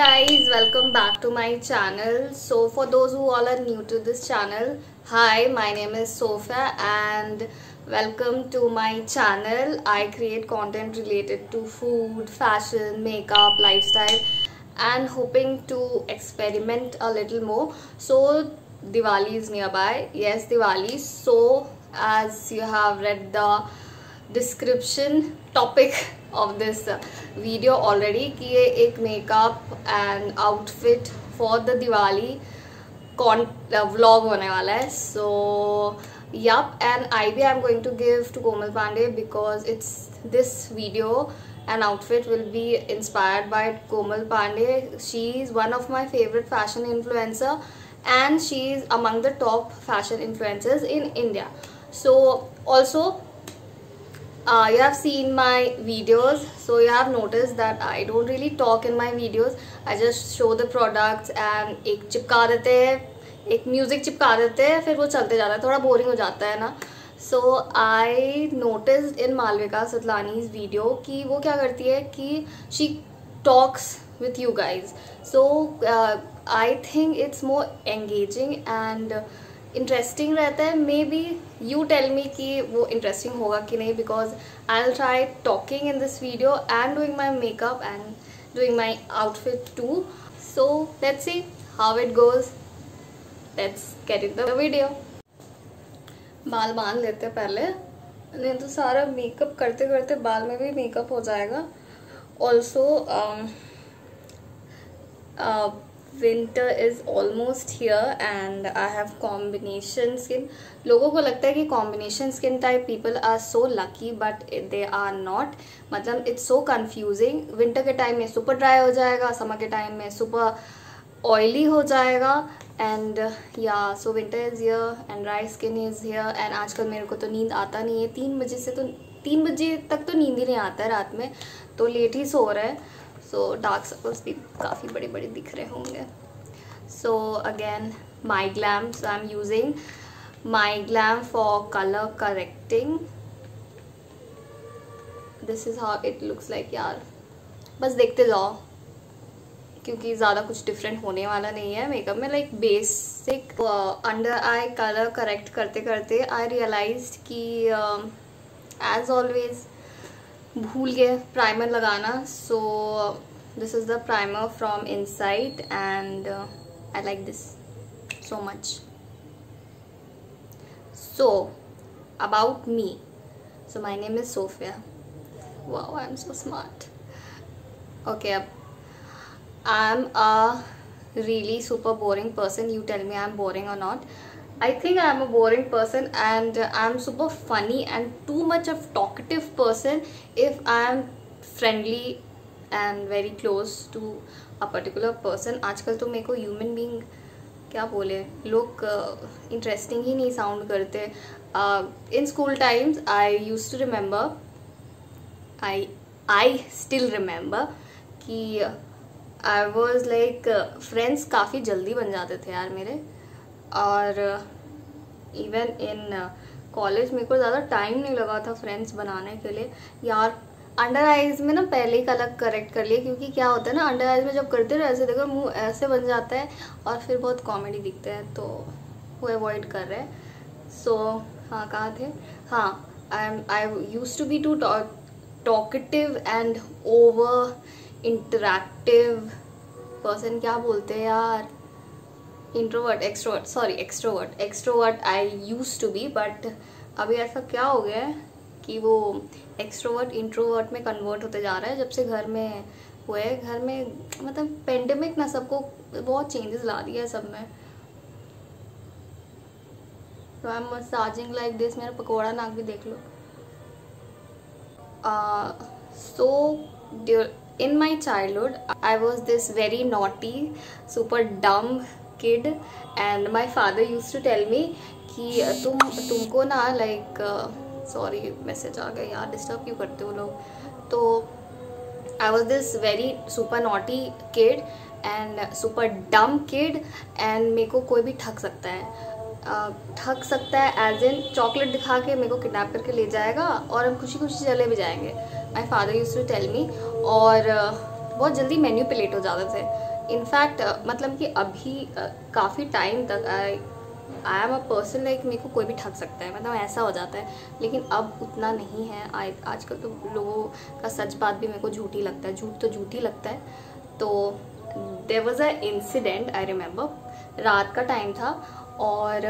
guys welcome back to my channel. So for those who all are new to this channel hi my name is Sophia and welcome to my channel. I create content related to food fashion makeup lifestyle and hoping to experiment a little more. So Diwali is nearby. Yes Diwali. So as you have read the description topic of this video already कि ये एक makeup and outfit for the Diwali cone vlog होने वाला है so yup and I be I am going to give to Komal Pandey because it's this video and outfit will be inspired by Komal Pandey. She is one of my favorite fashion influencer and she is among the top fashion influencers in India. So also uh, you have seen my videos so you have noticed that I don't really talk in my videos. I just show the products and एक चिपका देते हैं एक music चिपका देते हैं फिर वो चलते जाता है थोड़ा बोरिंग हो जाता है ना। So I notice in Malvika Sitlani video कि वो क्या करती है कि she talks with you guys so I think it's more engaging and interesting रहता है maybe you tell me कि वो इंटरेस्टिंग होगा कि नहीं because I'll try talking in this video and doing my makeup and doing my outfit too so let's see how it goes let's in the video बाल बाँध लेते पहले। नहीं तो सारा मेकअप करते करते बाल में भी मेकअप हो जाएगा। Also winter is almost here and I have combination skin लोगों को लगता है कि combination skin type people are so lucky but they are not मतलब इट्स सो कन्फ्यूजिंग विंटर के टाइम में सुपर ड्राई हो जाएगा समर के टाइम में सुपर ऑयली हो जाएगा एंड या so winter is here and dry skin is here and आजकल मेरे को तो नींद आता नहीं है। तीन बजे से तो तीन बजे तक तो नींद ही नहीं आता है रात में। तो लेट ही सो रहा है। सो डार्क सर्कल्स भी काफ़ी बड़े बड़े दिख रहे होंगे। So again my glam so I am using my glam for colour correcting this is how it looks like यार बस देखते जाओ, क्योंकि ज़्यादा कुछ डिफरेंट होने वाला नहीं है मेकअप में। Like basic under eye colour correct करते करते आई रियलाइज़ कि एज ऑलवेज़ भूल गए प्राइमर लगाना. So this is the primer from inside and I like this so much so about me so my name is Sophia wow I am so smart okay अब. I am a really super boring person you tell me I am boring और not I think I am a boring person and I am super funny and too much of talkative person if I am friendly and very close to a particular person आजकल तो मेरे को human being क्या बोले लोग interesting uh, ही नहीं sound करते. In school times I use to remember I I still remember कि आई वॉज़ लाइक फ्रेंड्स काफ़ी जल्दी बन जाते थे यार मेरे. और इवन इन कॉलेज मेरे को ज़्यादा टाइम नहीं लगा था फ्रेंड्स बनाने के लिए। यार अंडर आइज़ में ना पहले ही कलर करेक्ट कर लिए क्योंकि क्या होता है ना अंडर आइज़ में जब करते रहो ऐसे देखो मुँह ऐसे बन जाता है और फिर बहुत कॉमेडी दिखते हैं तो वो अवॉइड कर रहे हैं। सो so, हाँ कहाँ थे? हाँ I am I use to be too talkative and over interactive person क्या बोलते हैं यार? Introvert extrovert sorry extrovert extrovert I use to be but अभी ऐसा क्या हो गया है कि वो एक्सट्रोवर्ट इंट्रोवर्ट में कन्वर्ट होते जा रहा है, जब से घर में हुए घर में मतलब पेंडेमिक ना सबको बहुत चेंजेस ला दिया है सब में। तो I am massaging like this मेरा पकौड़ा नाक भी देख लो। So in my childhood I was this very naughty super dumb kid and my father use to tell me कि तुम, तुमको ना लाइक सॉरी मैसेज आ गया यार डिस्टर्ब क्यों करते हो लोग? तो I was this very super naughty kid and super dumb kid and मेरे को कोई भी ठग सकता है। ठग सकता है एज इन चॉकलेट दिखा के मेरे को किडनैप करके ले जाएगा और हम खुशी खुशी चले भी जाएँगे। My father use to tell me और बहुत जल्दी मेन्यू पे लेट हो जाते थे। इनफैक्ट मतलब कि अभी काफ़ी टाइम तक I I am a person like मेरे को कोई भी ठग सकता है मतलब ऐसा हो जाता है। लेकिन अब उतना नहीं है। आजकल तो लोगों का सच बात भी मेरे को झूठी लगता है। झूठ तो झूठी लगता है। तो there was a incident I remember रात का टाइम था, और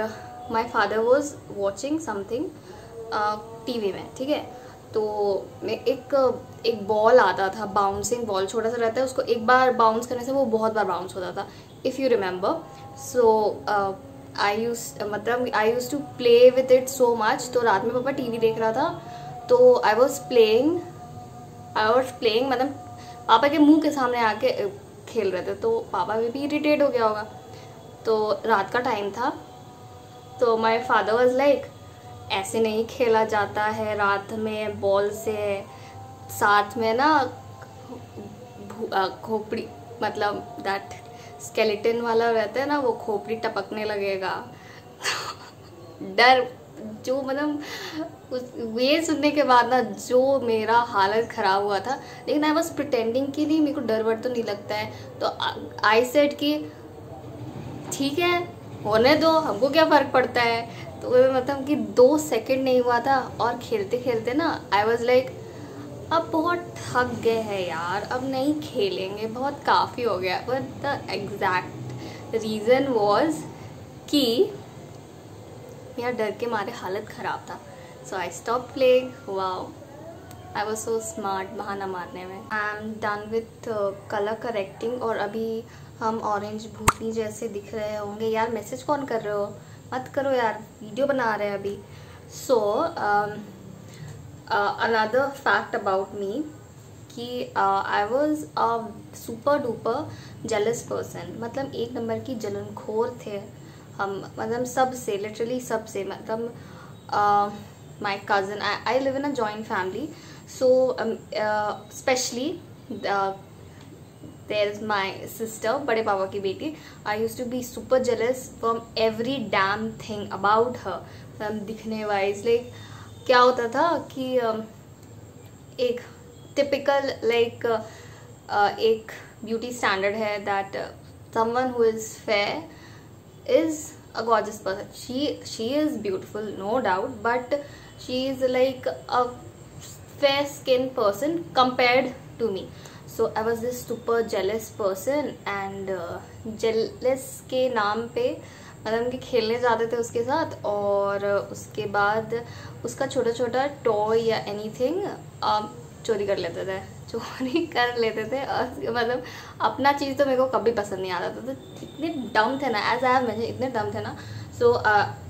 my father was watching something T V में, ठीक है? तो मैं एक एक बॉल आता था बाउंसिंग बॉल छोटा सा रहता है उसको एक बार बाउंस करने से वो बहुत बार बाउंस होता था if you remember so I use मतलब I use to play with it so much तो रात में पापा टीवी देख रहा था तो I was playing I was playing मतलब पापा के मुँह के सामने आके खेल रहे थे तो पापा भी, भी इरीटेट हो गया होगा। तो रात का टाइम था तो माई फादर वॉज़ लाइक ऐसे नहीं खेला जाता है। रात में बॉल से साथ में ना खोपड़ी मतलब दैट स्केलेटन वाला रहता है ना, वो खोपड़ी टपकने लगेगा। डर, जो मतलब उस, ये सुनने के बाद ना जो मेरा हालत ख़राब हुआ था, लेकिन आई वॉज़ प्रटेंडिंग कि नहीं, मेरे को डर वर तो नहीं लगता है। तो आई सेड कि, ठीक है, होने दो, हमको क्या फ़र्क पड़ता है? तो मतलब कि दो सेकंड नहीं हुआ था और खेलते खेलते ना आई वॉज़ लाइक अब बहुत थक गए हैं यार, अब नहीं खेलेंगे, बहुत काफ़ी हो गया। But the exact reason was कि मेरा डर के मारे हालत ख़राब था। So I stop playing wow I was so smart बहाना मारने में। I am done with colour correcting और अभी हम ऑरेंज भूसी जैसे दिख रहे होंगे। यार मैसेज कौन कर रहे हो? मत करो यार, वीडियो बना रहे हैं अभी। So another fact about me कि I was a super duper jealous person मतलब एक नंबर की जलनखोर थे हम। मतलब सबसे लिटरली सबसे मतलब my cousin I live in a joint family so specially there is my sister बड़े पापा की बेटी I use to be super jealous from every damn thing about her दिखने वाइज लाइक क्या होता था कि एक टिपिकल लाइक एक ब्यूटी स्टैंडर्ड है that someone who is fair is a gorgeous person she she is beautiful no doubt but she is like a fair skin person compared to me. So I was this super jealous person and uh, jealous के नाम पे मतलब कि खेलने जाते थे उसके साथ और उसके बाद उसका छोटा छोटा टॉय या एनी एनीथिंग चोरी कर लेते थे। चोरी कर लेते थे और मतलब अपना चीज़ तो मेरे को कभी पसंद नहीं आता था। तो इतने डम थे ना एज आई मुझे इतने डम थे ना। सो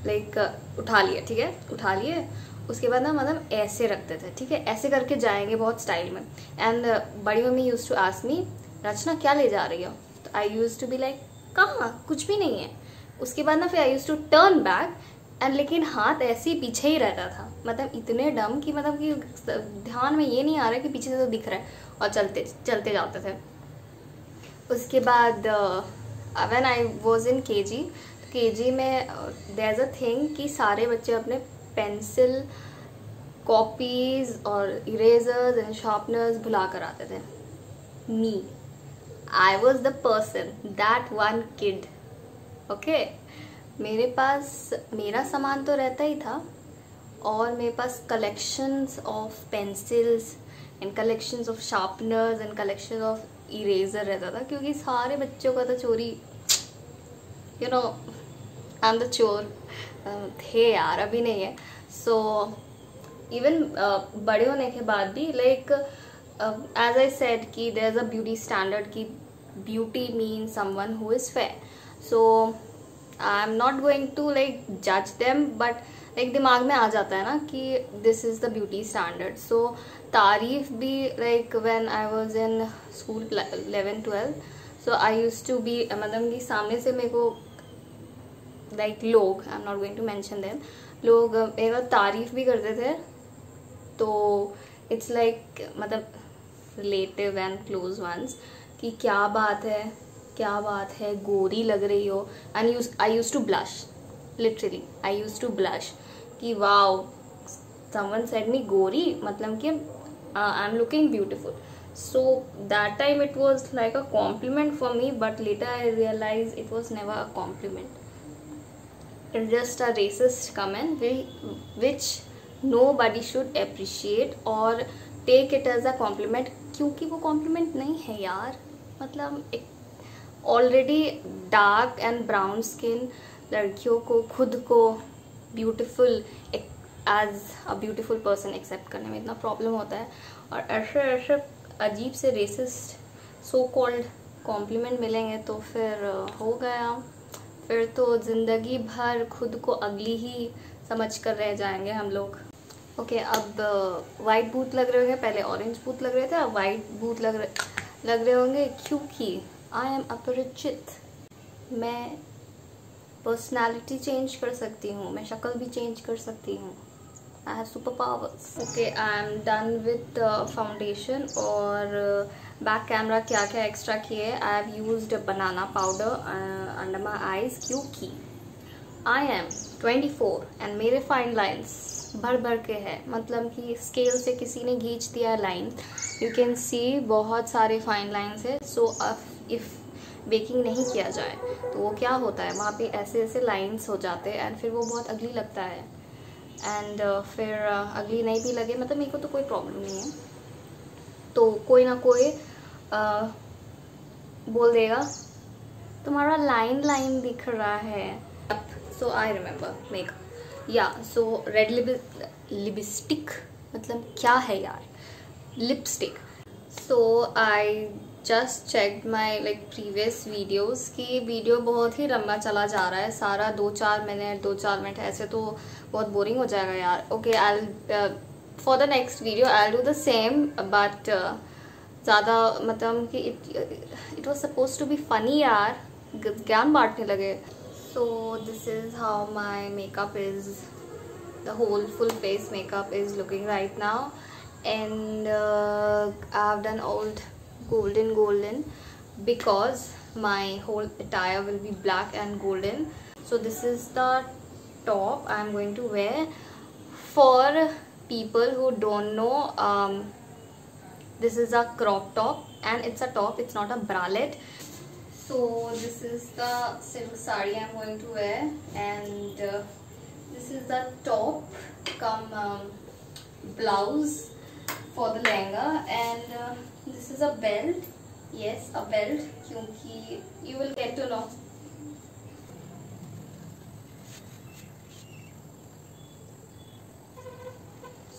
लाइक उठा लिए ठीक है? उठा लिए। उसके बाद ना मतलब ऐसे रखते थे, ठीक है? ऐसे करके जाएँगे बहुत स्टाइल में। एंड बड़ी mummy used to ask me Rachna क्या ले जा रही हो? तो I used to be like कहाँ? कुछ भी नहीं है। उसके बाद ना फिर I used to turn back and लेकिन हाथ ऐसे ही पीछे ही रहता था। मतलब इतने डम कि मतलब कि ध्यान में ये नहीं आ रहा कि पीछे से तो दिख रहा है और चलते चलते जाते थे। उसके बाद वेन आई वॉज़ इन के जी के जी में देर अ थिंग कि सारे बच्चे अपने पेंसिल कॉपीज़ और इरेजर्स एंड शार्पनर्स भुला कर आते थे। Me I was the person that one kid okay मेरे पास, मेरा सामान तो रहता ही था, और मेरे पास collections of pencils and collections of sharpeners and collection of eraser रहता था, क्योंकि सारे बच्चों का तो चोरी you know I am the चोर थे यार, अभी नहीं है। सो इवन बड़े होने के बाद भी लाइक एज आई सेड कि there is a beauty standard की beauty mean someone who is fair so I am not going to like जज देम बट लाइक दिमाग में आ जाता है ना कि this is the beauty standard so तारीफ़ भी like when I was in school eleven twelve so I used to be मतलब कि सामने से मेरे को लाइक लोग I am not going to mention them लोग मेरा तारीफ़ भी करते थे तो इट्स लाइक like, मतलब रिलेटिव एंड क्लोज वंस कि क्या बात है क्या बात है गोरी लग रही हो and I used to blush literally I used to blush कि वाओ समवन सेड मी गोरी मतलब कि I am looking beautiful that time it was like a compliment for me but later i realized it was never a compliment. it's just a racist comment which nobody should appreciate or take it as a compliment, क्योंकि वो complement नहीं है यार। मतलब एक already dark and brown skin लड़कियों को, खुद को beautiful as a beautiful person accept करने में इतना प्रॉब्लम होता है। और ऐसे ऐसे अजीब से रेसिस्ट सो कॉल्ड कॉम्प्लीमेंट मिलेंगे तो फिर, हो गया। फिर तो ज़िंदगी भर खुद को अगली ही समझ कर रह जाएँगे हम लोग। ओके okay, अब वाइट बूथ लग रहे होंगे पहले ऑरेंज बूथ लग रहे थे अब वाइट बूथ लग रहे लग रहे होंगे क्योंकि आई एम अपरिचित। मैं पर्सनालिटी चेंज कर सकती हूँ मैं शक्ल भी चेंज कर सकती हूँ। I have super powers okay I am done with foundation और बैक कैमरा क्या क्या एक्स्ट्रा किए? I have used banana powder under my eyes क्योंकि आई एम 24 एंड मेरे फाइन लाइन्स भर भर के है। मतलब कि स्केल से किसी ने खींच दिया लाइन यू कैन सी बहुत सारे फाइन लाइन्स है। सो इफ़ बेकिंग नहीं किया जाए तो वो क्या होता है? वहाँ पे ऐसे ऐसे लाइंस हो जाते हैं एंड फिर वो बहुत अगली लगता है। एंड uh, फिर uh, अगली नहीं भी लगे मतलब मेरे को तो कोई प्रॉब्लम नहीं है। तो कोई ना कोई बोल देगा, तुम्हारा लाइन लाइन दिख रहा है। सो आई रिमेम्बर मेक या सो रेड लिपस्टिक मतलब क्या है यार? Lipstick so I just check my like previous videos की वीडियो बहुत ही लंबा चला जा रहा है। सारा दो चार मिनट दो चार मिनट ऐसे तो बहुत बोरिंग हो जाएगा यार। Okay I for the next video I do the same but ज़्यादा मतलब कि it it was suppose to be funny यार ज्ञान बांटने लगे। So this is how my makeup is the whole full face makeup is looking right now and I have done old golden golden because my whole attire will be black and golden so this is the top I am going to wear for people who don't know this is a crop top and it's a top it's not a bralette. So this is the silk sari i'm going to wear and uh, this is the top come um, blouse for the lehenga and uh, this is a belt. Yes a belt kyunki you will get to know.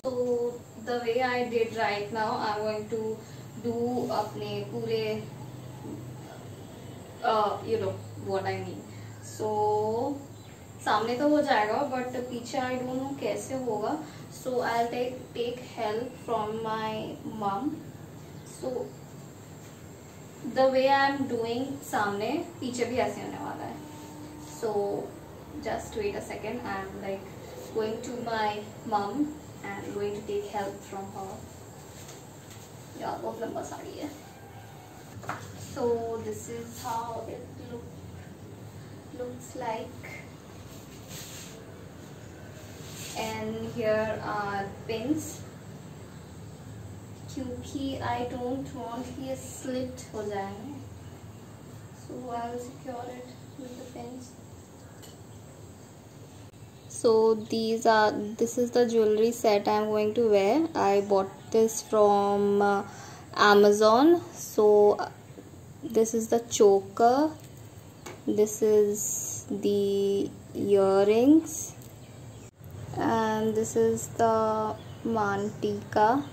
So the way I did right now, I'm going to do अपने पूरे you know, what I mean. So, सामने तो हो जाएगा but पीछे I don't know कैसे होगा. So I take take help from my mum so the way I am doing सामने, पीछे भी ऐसे होने वाला है. So just wait a second I am like going to my mum and going to take help from her यार बहुत लंबा साड़ी है so this is how it look looks like and here are pins क्योंकि I don't want कि ये slit हो जाए so I will secure it with the pins so these are this is the jewelry set i'm going to wear. I bought this from uh, amazon. So uh, this is the choker. This is the earrings. And this is the mantika.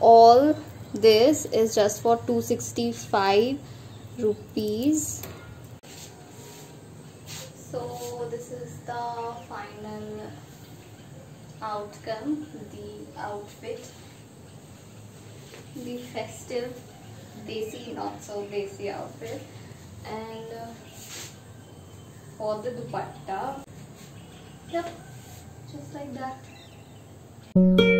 All this is just for 265 rupees. So this is the final outcome the outfit. The festive desi not so desi outfit. And uh, for the dupatta. Yep just like that